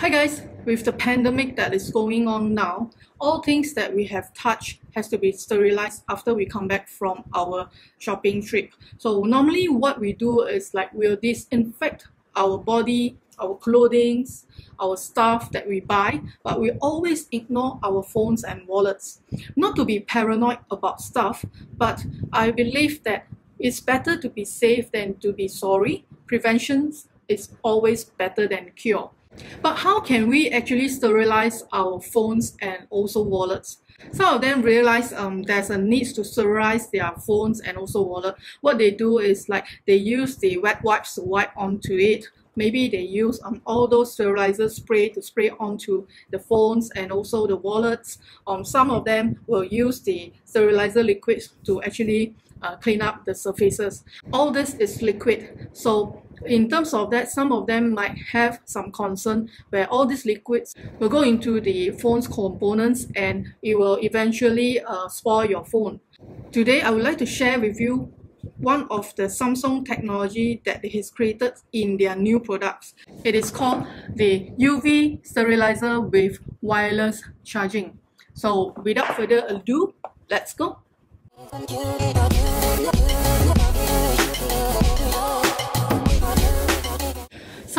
Hi guys, with the pandemic that is going on now, all things that we have touched has to be sterilized after we come back from our shopping trip. So normally what we do is like we'll disinfect our body, our clothing, our stuff that we buy, but we always ignore our phones and wallets. Not to be paranoid about stuff, but I believe that it's better to be safe than to be sorry. Prevention is always better than cure. But how can we actually sterilize our phones and also wallets? Some of them realize um, there's a need to sterilize their phones and also wallet. What they do is like they use the wet wipes to wipe onto it. Maybe they use um, all those sterilizer spray to spray onto the phones and also the wallets. Um, some of them will use the sterilizer liquids to actually uh, clean up the surfaces. All this is liquid. So in terms of that, some of them might have some concern where all these liquids will go into the phone's components and it will eventually uh, spoil your phone. Today, I would like to share with you one of the Samsung technology that has created in their new products. It is called the UV sterilizer with wireless charging. So without further ado, let's go.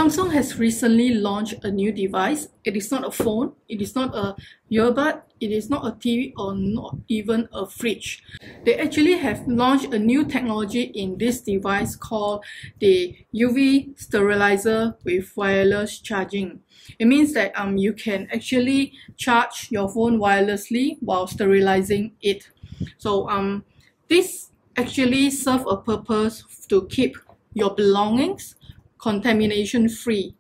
Samsung has recently launched a new device. It is not a phone, it is not a earbud, it is not a TV or not even a fridge. They actually have launched a new technology in this device called the UV sterilizer with wireless charging. It means that um, you can actually charge your phone wirelessly while sterilizing it. So um, this actually serve a purpose to keep your belongings contamination free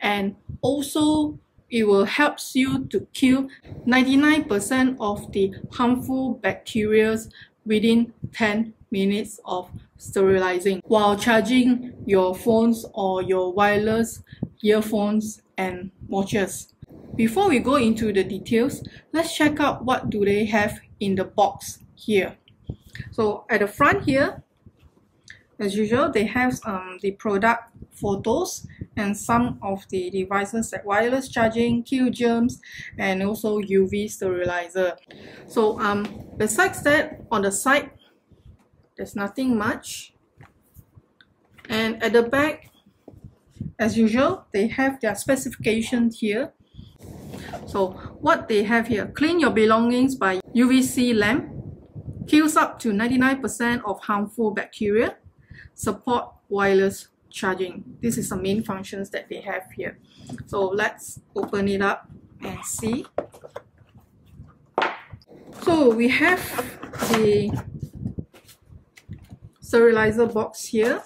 and also it will helps you to kill 99% of the harmful bacteria within 10 minutes of sterilizing while charging your phones or your wireless earphones and watches. Before we go into the details, let's check out what do they have in the box here. So at the front here, as usual, they have um, the product photos and some of the devices like wireless charging, kill germs, and also UV sterilizer. So um, besides that, on the side, there's nothing much. And at the back, as usual, they have their specifications here. So what they have here, clean your belongings by UVC lamp, kills up to 99% of harmful bacteria, support wireless charging. This is the main functions that they have here. So let's open it up and see. So we have the sterilizer box here.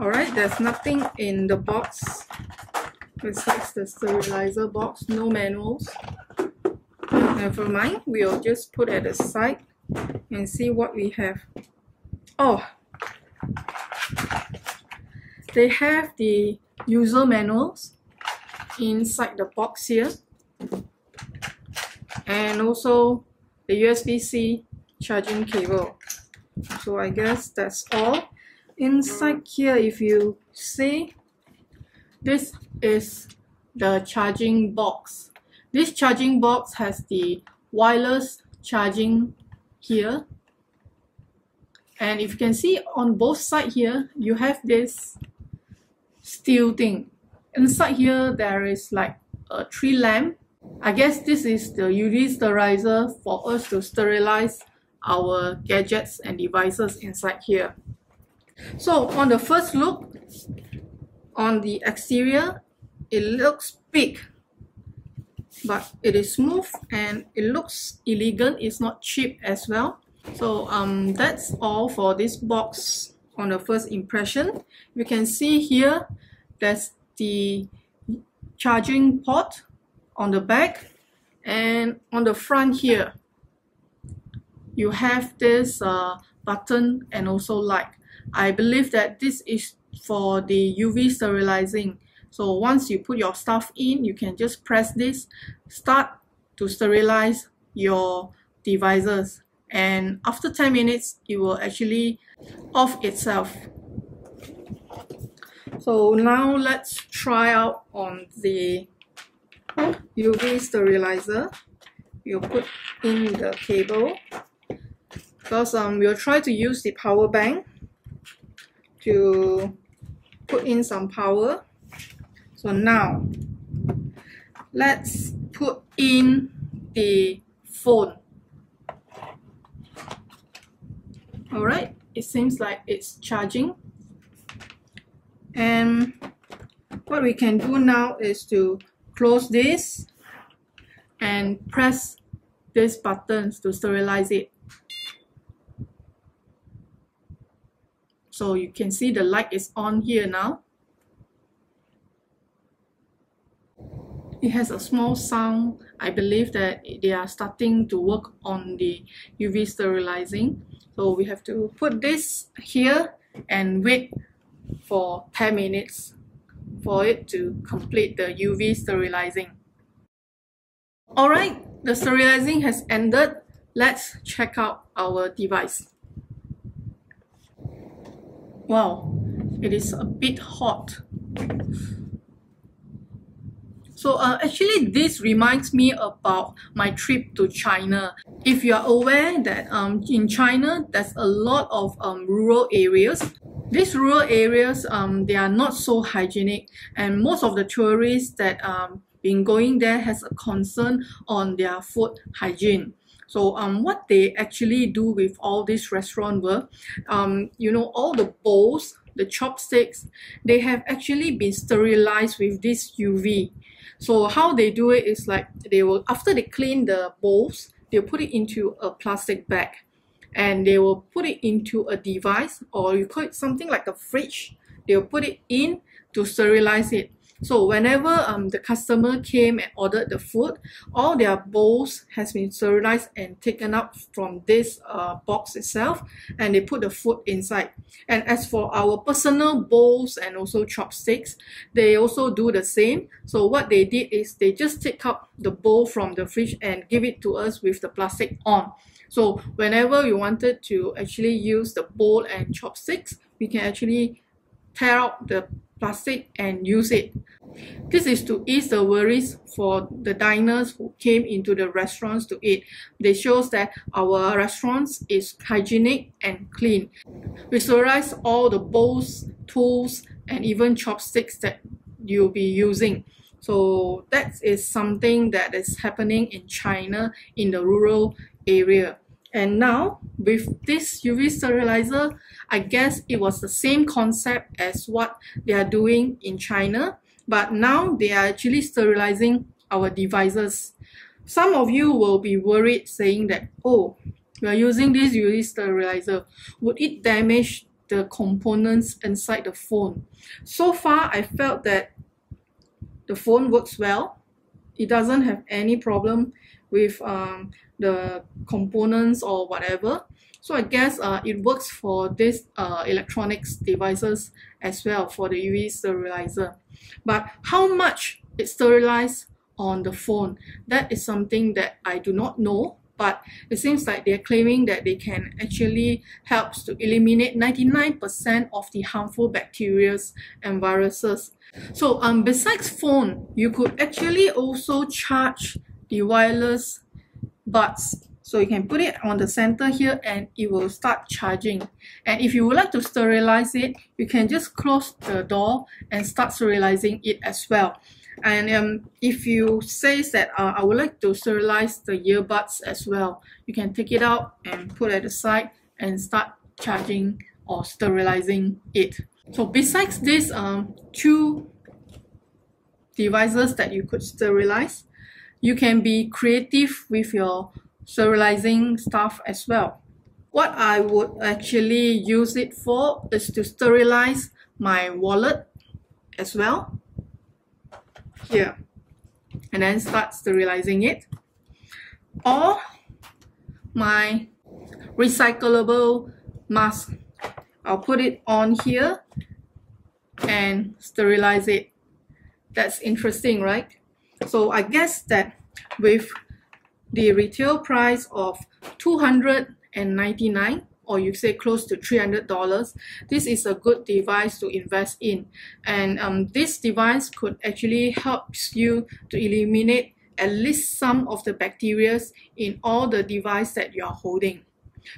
Alright, there's nothing in the box besides the sterilizer box, no manuals. Never mind, we'll just put at the side and see what we have. Oh, they have the user manuals inside the box here and also the USB-C charging cable. So I guess that's all. Inside here, if you see, this is the charging box. This charging box has the wireless charging here and if you can see on both sides here you have this steel thing. Inside here there is like a tree lamp. I guess this is the UV sterilizer for us to sterilize our gadgets and devices inside here. So on the first look on the exterior it looks big but it is smooth and it looks elegant. It's not cheap as well so um, that's all for this box on the first impression. You can see here there's the charging port on the back and on the front here you have this uh, button and also light. I believe that this is for the UV sterilizing. So once you put your stuff in, you can just press this, start to sterilize your devices and after 10 minutes it will actually off itself So now let's try out on the UV sterilizer. We'll put in the cable because um, we'll try to use the power bank to put in some power. So now let's put in the phone. Alright, it seems like it's charging. And what we can do now is to close this and press these buttons to sterilize it. So you can see the light is on here now. It has a small sound. I believe that they are starting to work on the UV sterilizing. So we have to put this here and wait for 10 minutes for it to complete the UV sterilizing. Alright, the sterilizing has ended. Let's check out our device. Wow, it is a bit hot. So uh, actually this reminds me about my trip to China. If you are aware that um, in China, there's a lot of um, rural areas. These rural areas, um, they are not so hygienic and most of the tourists that um, been going there has a concern on their food hygiene. So um, what they actually do with all these restaurant work, um, you know, all the bowls, the chopsticks, they have actually been sterilized with this UV. So how they do it is like they will after they clean the bowls, they'll put it into a plastic bag and they will put it into a device or you call it something like a fridge. They'll put it in to sterilize it. So whenever um, the customer came and ordered the food, all their bowls has been sterilized and taken out from this uh, box itself and they put the food inside. And as for our personal bowls and also chopsticks, they also do the same. So what they did is they just take out the bowl from the fridge and give it to us with the plastic on. So whenever we wanted to actually use the bowl and chopsticks, we can actually tear out the plastic and use it. This is to ease the worries for the diners who came into the restaurants to eat. This shows that our restaurants is hygienic and clean. We sterilize all the bowls, tools, and even chopsticks that you'll be using. So that is something that is happening in China in the rural area. And now with this UV sterilizer, I guess it was the same concept as what they are doing in China, but now they are actually sterilizing our devices. Some of you will be worried saying that, oh, we are using this UV sterilizer. Would it damage the components inside the phone? So far, I felt that the phone works well. It doesn't have any problem with um, the components or whatever. So I guess uh, it works for this uh, electronics devices as well for the UV sterilizer. But how much it sterilizes on the phone, that is something that I do not know but it seems like they're claiming that they can actually helps to eliminate 99% of the harmful bacteria and viruses. So um, besides phone, you could actually also charge the wireless buds. So you can put it on the center here and it will start charging. And if you would like to sterilize it you can just close the door and start sterilizing it as well. And um, if you say that uh, I would like to sterilize the earbuds as well you can take it out and put at the side and start charging or sterilizing it. So besides these um, two devices that you could sterilize you can be creative with your sterilizing stuff as well. What I would actually use it for is to sterilize my wallet as well. Here. And then start sterilizing it. Or my recyclable mask. I'll put it on here and sterilize it. That's interesting, right? So I guess that with the retail price of 299 or you say close to $300, this is a good device to invest in. And um, this device could actually helps you to eliminate at least some of the bacteria in all the device that you are holding.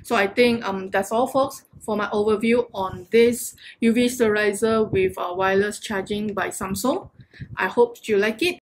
So I think um, that's all folks for my overview on this UV sterilizer with uh, wireless charging by Samsung. I hope you like it